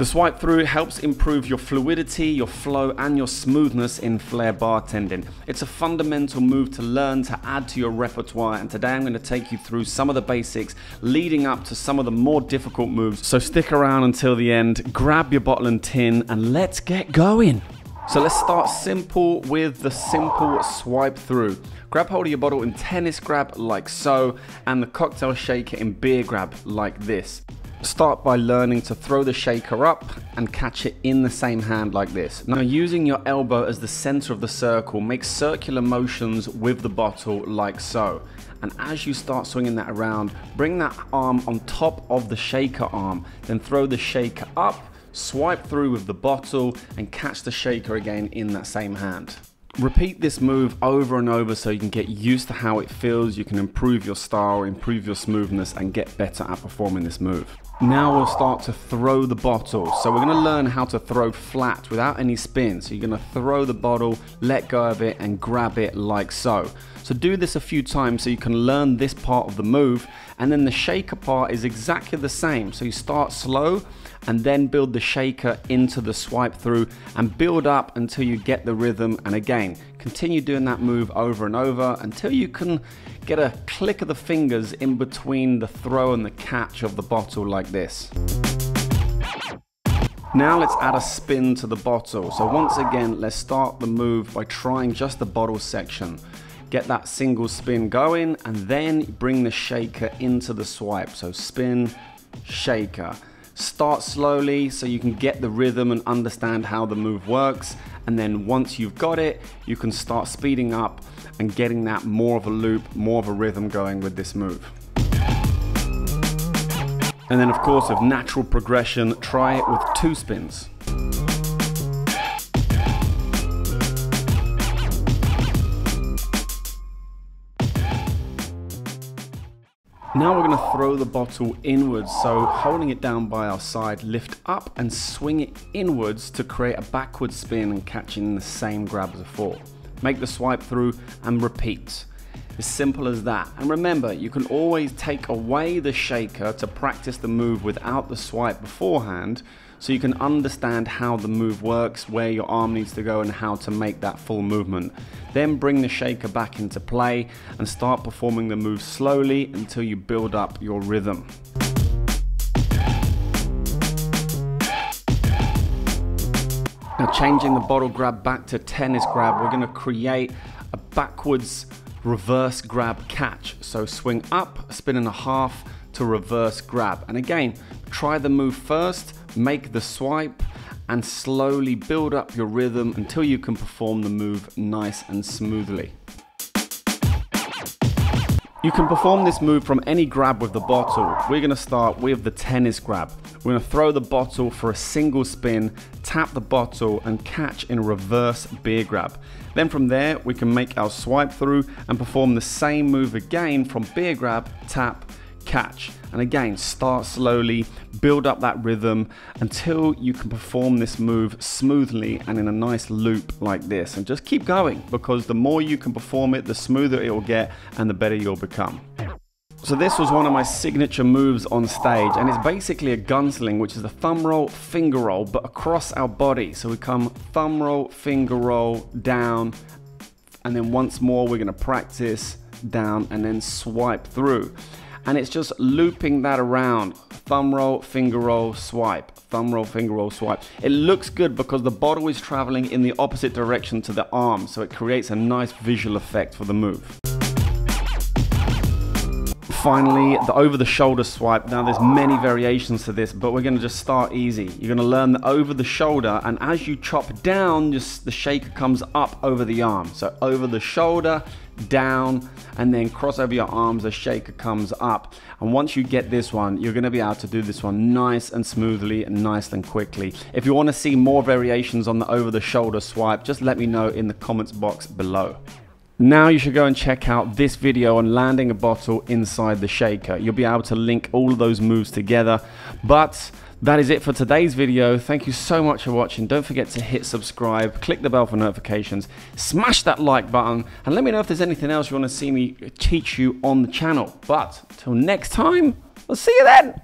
The swipe through helps improve your fluidity, your flow, and your smoothness in flair bartending. It's a fundamental move to learn to add to your repertoire, and today I'm going to take you through some of the basics leading up to some of the more difficult moves. So stick around until the end, grab your bottle and tin, and let's get going. So let's start simple with the simple swipe through. Grab hold of your bottle in tennis grab like so, and the cocktail shaker in beer grab like this. Start by learning to throw the shaker up and catch it in the same hand like this. Now using your elbow as the center of the circle, make circular motions with the bottle like so. And as you start swinging that around, bring that arm on top of the shaker arm, then throw the shaker up, swipe through with the bottle and catch the shaker again in that same hand. Repeat this move over and over so you can get used to how it feels, you can improve your style, improve your smoothness and get better at performing this move. Now we'll start to throw the bottle. So we're gonna learn how to throw flat without any spin. So you're gonna throw the bottle, let go of it and grab it like so. So do this a few times so you can learn this part of the move and then the shaker part is exactly the same. So you start slow and then build the shaker into the swipe through and build up until you get the rhythm and again continue doing that move over and over until you can get a click of the fingers in between the throw and the catch of the bottle like this. Now let's add a spin to the bottle. So once again, let's start the move by trying just the bottle section. Get that single spin going and then bring the shaker into the swipe. So spin, shaker. Start slowly so you can get the rhythm and understand how the move works. And then once you've got it, you can start speeding up and getting that more of a loop, more of a rhythm going with this move. And then of course, of natural progression, try it with two spins. Now we're gonna throw the bottle inwards. So holding it down by our side, lift up and swing it inwards to create a backward spin and catching the same grab as before. Make the swipe through and repeat. As simple as that. And remember, you can always take away the shaker to practice the move without the swipe beforehand so you can understand how the move works, where your arm needs to go and how to make that full movement. Then bring the shaker back into play and start performing the move slowly until you build up your rhythm. Now changing the bottle grab back to tennis grab, we're gonna create a backwards reverse grab catch. So swing up, spin and a half to reverse grab. And again, try the move first, make the swipe, and slowly build up your rhythm until you can perform the move nice and smoothly. You can perform this move from any grab with the bottle. We're gonna start with the tennis grab. We're gonna throw the bottle for a single spin, tap the bottle and catch in a reverse beer grab. Then from there, we can make our swipe through and perform the same move again from beer grab, tap, catch. And again, start slowly, build up that rhythm until you can perform this move smoothly and in a nice loop like this. And just keep going because the more you can perform it, the smoother it will get and the better you'll become. So this was one of my signature moves on stage and it's basically a gunsling which is a thumb roll, finger roll but across our body. So we come thumb roll, finger roll, down and then once more we're going to practice down and then swipe through and it's just looping that around. Thumb roll, finger roll, swipe. Thumb roll, finger roll, swipe. It looks good because the bottle is traveling in the opposite direction to the arm, so it creates a nice visual effect for the move. Finally, the over the shoulder swipe. Now there's many variations to this, but we're gonna just start easy. You're gonna learn the over the shoulder, and as you chop down, just the shaker comes up over the arm. So over the shoulder, down, and then cross over your arms, the shaker comes up. And once you get this one, you're gonna be able to do this one nice and smoothly and nice and quickly. If you wanna see more variations on the over the shoulder swipe, just let me know in the comments box below. Now you should go and check out this video on landing a bottle inside the shaker. You'll be able to link all of those moves together. But that is it for today's video. Thank you so much for watching. Don't forget to hit subscribe, click the bell for notifications, smash that like button, and let me know if there's anything else you want to see me teach you on the channel. But till next time, I'll see you then.